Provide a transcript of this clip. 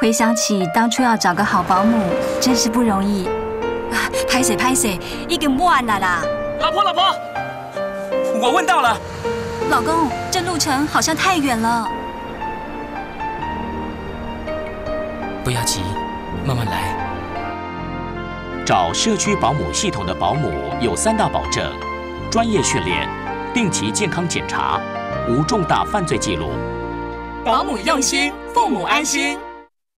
回想起当初要找个好保姆，真是不容易。拍谁拍谁，已经晚了啦。老婆老婆，我问到了。老公，这路程好像太远了。不要急，慢慢来。找社区保姆系统的保姆有三大保证：专业训练、定期健康检查、无重大犯罪记录。保姆用心，父母安心。